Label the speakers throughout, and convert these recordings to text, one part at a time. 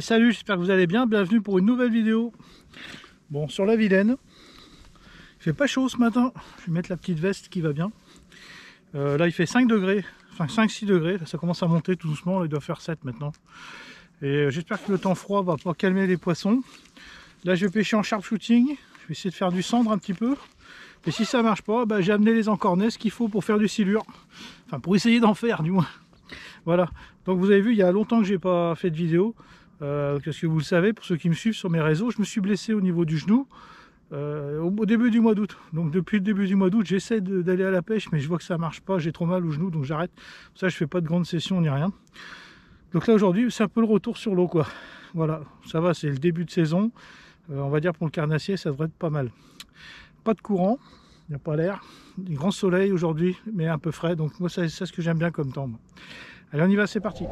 Speaker 1: Salut, j'espère que vous allez bien. Bienvenue pour une nouvelle vidéo. Bon, sur la Vilaine. Il fait pas chaud ce matin. Je vais mettre la petite veste qui va bien. Euh, là, il fait 5 degrés. Enfin, 5-6 degrés. ça commence à monter tout doucement. il doit faire 7 maintenant. Et euh, j'espère que le temps froid va pas calmer les poissons. Là, je vais pêcher en sharpshooting. Je vais essayer de faire du cendre un petit peu. Et si ça marche pas, bah, j'ai amené les encornets, ce qu'il faut pour faire du silure. Enfin, pour essayer d'en faire, du moins. Voilà. Donc, vous avez vu, il y a longtemps que j'ai pas fait de vidéo. Euh, Qu'est-ce que vous le savez, pour ceux qui me suivent sur mes réseaux, je me suis blessé au niveau du genou euh, au début du mois d'août. Donc depuis le début du mois d'août, j'essaie d'aller à la pêche, mais je vois que ça marche pas, j'ai trop mal au genou, donc j'arrête. Ça, je fais pas de grandes sessions ni rien. Donc là aujourd'hui, c'est un peu le retour sur l'eau, quoi. Voilà, ça va, c'est le début de saison. Euh, on va dire pour le carnassier, ça devrait être pas mal. Pas de courant, il n'y a pas l'air. Grand soleil aujourd'hui, mais un peu frais. Donc moi, c'est ce que j'aime bien comme temps. Allez, on y va, c'est parti.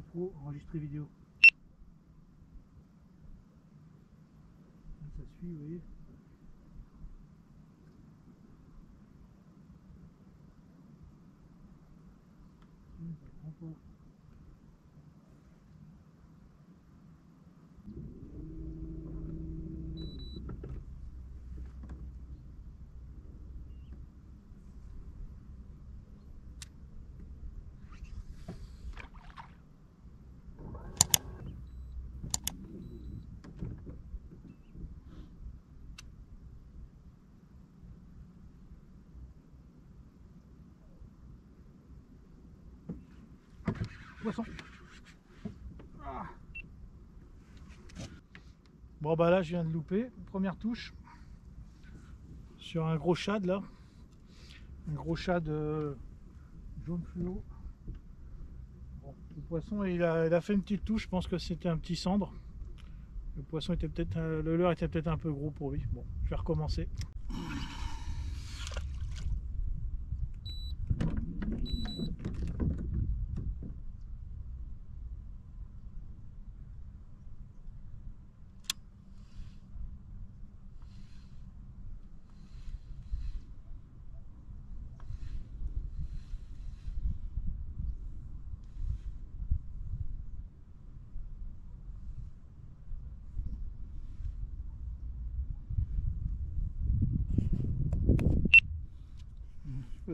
Speaker 1: GoPro enregistrer vidéo. Ça suit, vous voyez. Ça prend pas. Ah. Bon bah là je viens de louper, première touche sur un gros shad là, un gros shad euh, jaune fluo. le poisson il a, fait une petite touche, je pense que c'était un petit cendre. Le poisson était peut-être, le leurre était peut-être un peu gros pour lui. Bon, je vais recommencer.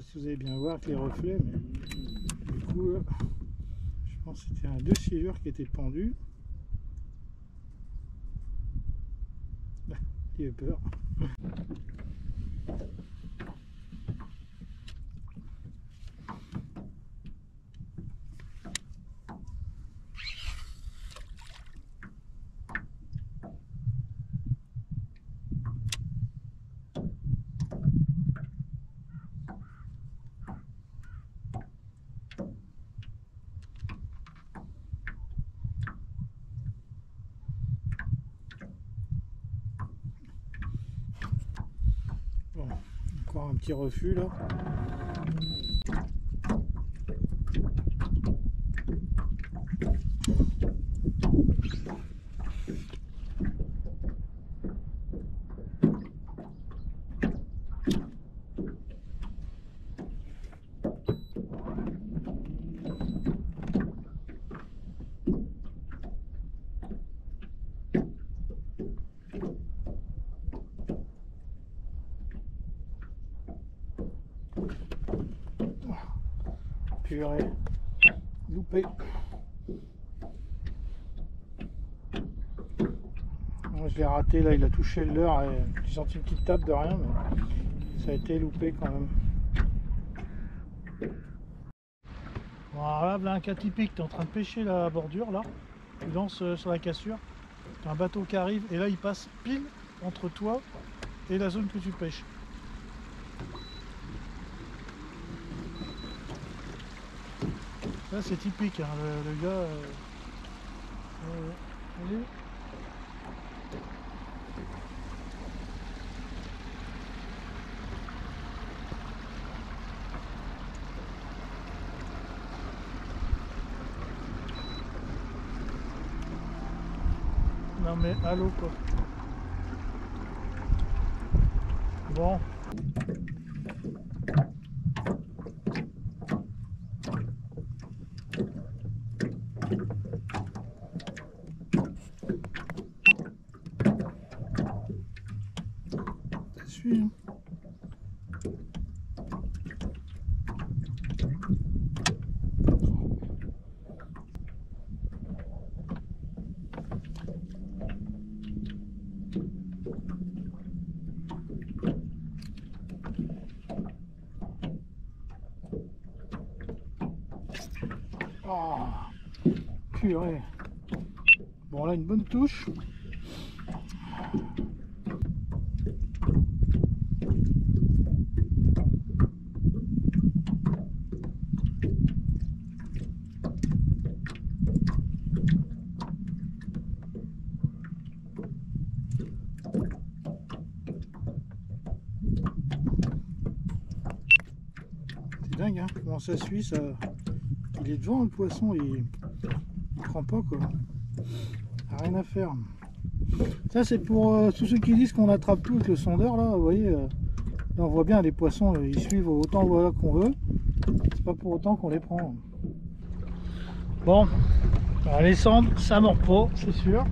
Speaker 1: Si vous allez bien voir les reflets, mais du coup, je pense que c'était un deux qui était pendu. Il a peur. Un petit refus là. Loupé. Moi, je l'ai raté, là, il a touché le leurre et j'ai senti une petite tape de rien, mais ça a été loupé quand même. Voilà, là, un cas typique, tu es en train de pêcher la bordure, là, tu lances euh, sur la cassure, un bateau qui arrive, et là, il passe pile entre toi et la zone que tu pêches. Là, c'est typique, hein, le, le, gars... Euh, euh, Non mais allô quoi. Bon. Hein. Oh, purée. Bon là une bonne touche. C'est dingue hein, comment ça suit ça. Il est devant le poisson, il ne prend pas quoi. Rien à faire. Ça c'est pour euh, tous ceux qui disent qu'on attrape tout avec le sondeur là, vous voyez. Euh, là on voit bien les poissons, euh, ils suivent autant voilà, qu'on veut. C'est pas pour autant qu'on les prend. Bon, les cendres, ça mord pas, c'est sûr.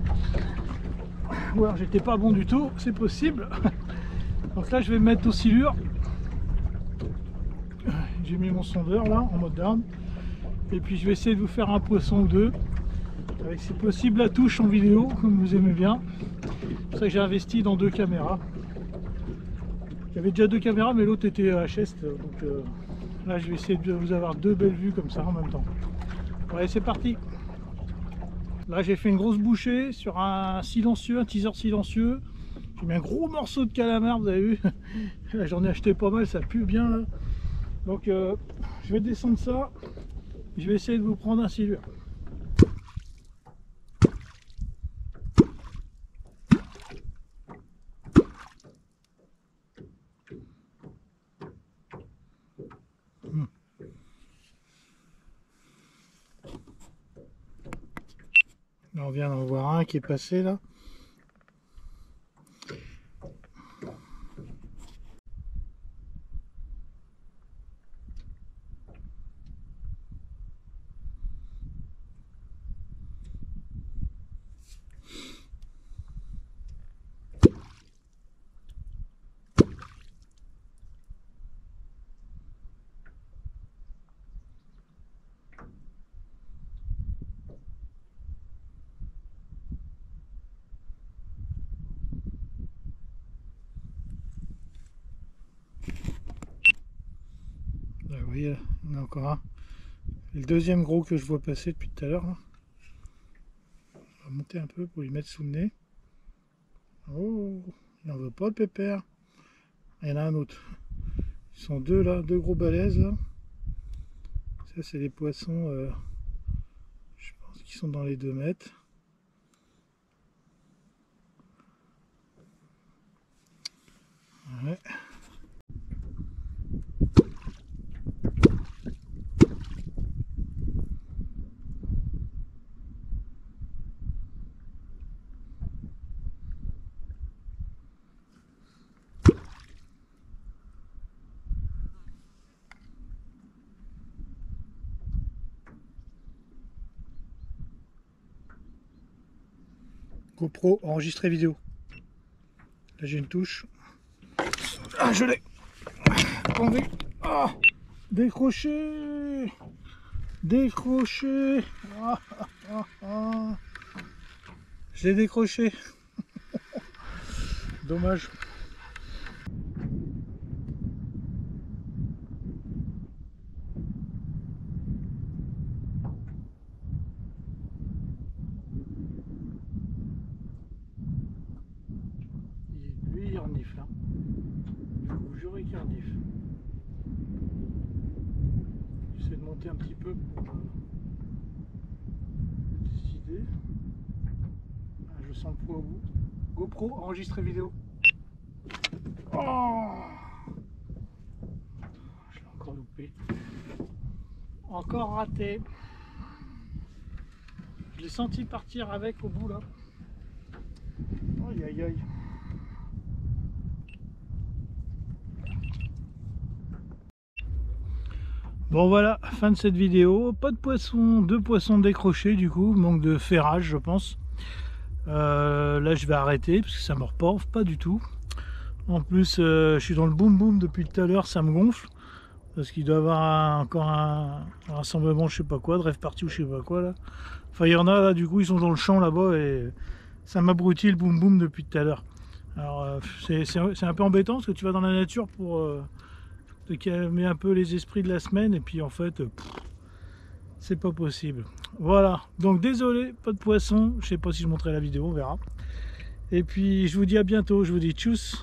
Speaker 1: Ou alors j'étais pas bon du tout, c'est possible. Donc là je vais me mettre au silure. J'ai mis mon sondeur là en mode down. Et puis je vais essayer de vous faire un poisson ou deux. Avec si possible la touche en vidéo, comme vous aimez bien. C'est pour ça que j'ai investi dans deux caméras. J'avais déjà deux caméras, mais l'autre était HS. Donc euh, là je vais essayer de vous avoir deux belles vues comme ça en même temps. Allez c'est parti Là j'ai fait une grosse bouchée sur un silencieux, un teaser silencieux. J'ai mis un gros morceau de calamar, vous avez vu J'en ai acheté pas mal, ça pue bien là. Donc euh, je vais descendre ça. Je vais essayer de vous prendre un silure. Hmm. Là, on vient d'en voir un qui est passé là. Voyez, il y en a encore un. Le deuxième gros que je vois passer depuis tout à l'heure. On va monter un peu pour lui mettre sous le nez. Oh, il n'en veut pas le pépère. Il y en a un autre. Ils sont deux là, deux gros balaises Ça c'est des poissons, euh, je pense qu'ils sont dans les 2 mètres. GoPro enregistrer vidéo. Là j'ai une touche. Ah je l'ai Enlevé. Ah Décroché Décroché ah, ah, Je l'ai décroché Dommage. Renifle. Hein. Je vous jure qu'il renifle. J'essaie de monter un petit peu pour euh, décider. Ah, je sens le poids au bout. GoPro, enregistrer vidéo. Oh je l'ai encore loupé. Encore raté. Je l'ai senti partir avec au bout là. Aïe aïe aïe. Bon voilà, fin de cette vidéo. Pas de poisson, deux poissons décrochés du coup, manque de ferrage je pense. Euh, là je vais arrêter parce que ça me reporte pas du tout. En plus euh, je suis dans le boom boom depuis tout à l'heure, ça me gonfle. Parce qu'il doit y avoir encore un, rassemblement je sais pas quoi, de rêve ou je sais pas quoi là. Enfin il y en a là du coup ils sont dans le champ là-bas et ça m'abrutit le boom boom depuis tout à l'heure. Alors euh, c'est un peu embêtant parce que tu vas dans la nature pour te calmer un peu les esprits de la semaine et puis en fait c'est pas possible. Voilà. Donc désolé pas de poisson. Je sais pas si je montrerai la vidéo on verra. Et puis je vous dis à bientôt. Je vous dis tchuss